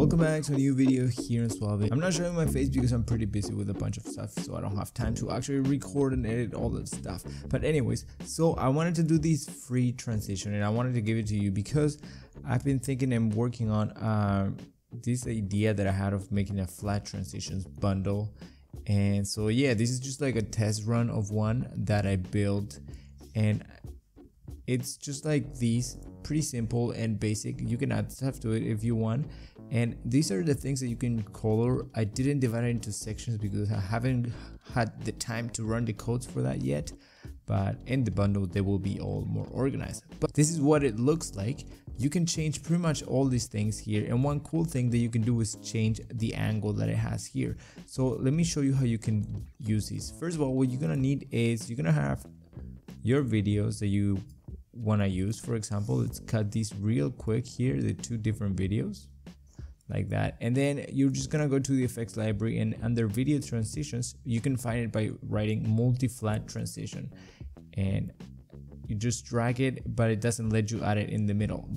welcome back to a new video here in SUALVI. I'm not showing my face because I'm pretty busy with a bunch of stuff so I don't have time to actually record and edit all that stuff. But anyways, so I wanted to do this free transition and I wanted to give it to you because I've been thinking and working on uh, this idea that I had of making a flat transitions bundle. And so yeah, this is just like a test run of one that I built and it's just like these pretty simple and basic you can add stuff to it if you want and these are the things that you can color. I didn't divide it into sections because i haven't had the time to run the codes for that yet but in the bundle they will be all more organized. But this is what it looks like. You can change pretty much all these things here. And one cool thing that you can do is change the angle that it has here. So let me show you how you can use these. First of all what you're gonna need is you're gonna have your videos that you want to use. For example let's cut these real quick here the two different videos like that. And then you're just gonna go to the effects library and under video transitions you can find it by writing multi-flat transition. And you just drag it but it doesn't let you add it in the middle.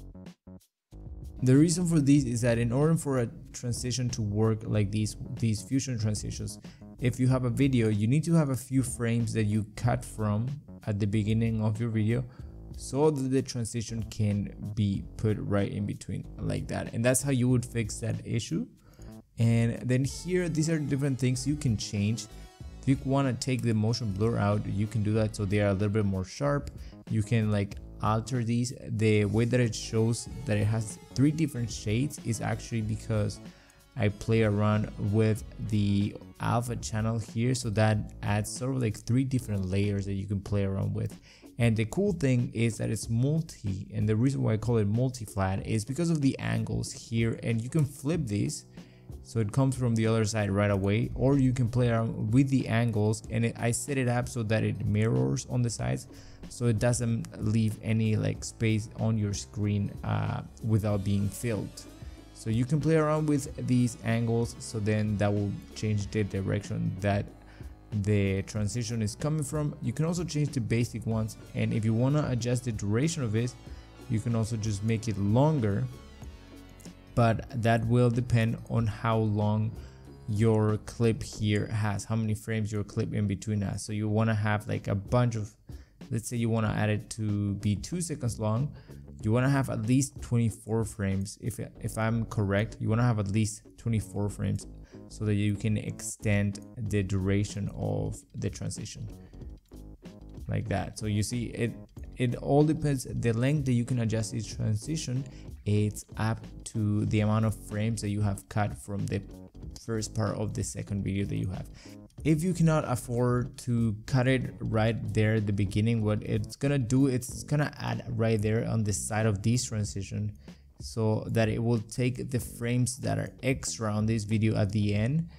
The reason for this is that in order for a transition to work like these these fusion transitions if you have a video you need to have a few frames that you cut from at the beginning of your video so the transition can be put right in between like that. And that's how you would fix that issue. And then here these are different things you can change. If you want to take the motion blur out you can do that so they are a little bit more sharp. You can like alter these. The way that it shows that it has three different shades is actually because I play around with the alpha channel here. So that adds sort of like three different layers that you can play around with and the cool thing is that it's multi and the reason why I call it multi-flat is because of the angles here and you can flip these so it comes from the other side right away or you can play around with the angles and it, I set it up so that it mirrors on the sides so it doesn't leave any like space on your screen uh, without being filled. So you can play around with these angles so then that will change the direction that the transition is coming from you can also change the basic ones. And if you want to adjust the duration of it you can also just make it longer. But that will depend on how long your clip here has how many frames your clip in between has. So you want to have like a bunch of let's say you want to add it to be two seconds long you want to have at least 24 frames. If if i'm correct you want to have at least 24 frames so that you can extend the duration of the transition. Like that. So you see it it all depends. The length that you can adjust each transition it's up to the amount of frames that you have cut from the first part of the second video that you have. If you cannot afford to cut it right there at the beginning what it's gonna do it's gonna add right there on the side of this transition so that it will take the frames that are extra on this video at the end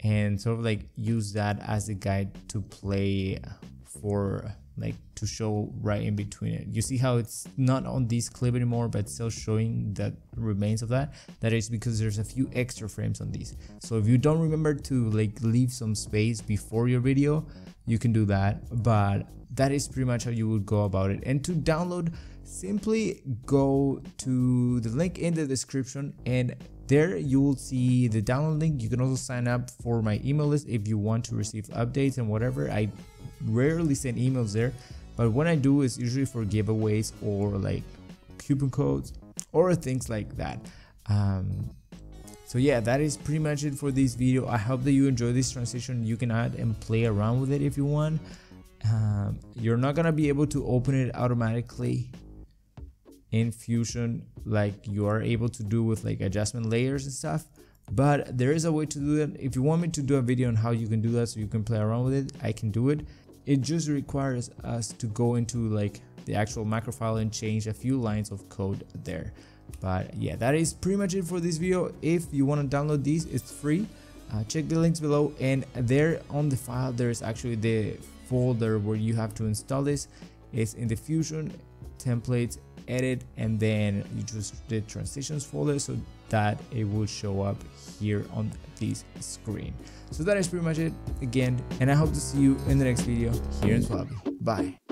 and sort of like use that as a guide to play for like to show right in between it. You see how it's not on this clip anymore but still showing that remains of that? That is because there's a few extra frames on these so if you don't remember to like leave some space before your video you can do that but that is pretty much how you would go about it. And to download simply go to the link in the description and there you will see the download link. You can also sign up for my email list if you want to receive updates and whatever. I rarely send emails there but when i do is usually for giveaways or like coupon codes or things like that. Um, so yeah that is pretty much it for this video. I hope that you enjoy this transition. You can add and play around with it if you want. Um, you're not gonna be able to open it automatically in Fusion like you are able to do with like adjustment layers and stuff but there is a way to do that. If you want me to do a video on how you can do that so you can play around with it I can do it. It just requires us to go into like the actual macro file and change a few lines of code there but yeah that is pretty much it for this video. If you want to download these it's free. Uh, check the links below. And there on the file there's actually the folder where you have to install this. It's in the fusion templates edit and then you choose the transitions folder so that it will show up here on this screen. So that is pretty much it again. And i hope to see you in the next video here in SUALVI. bye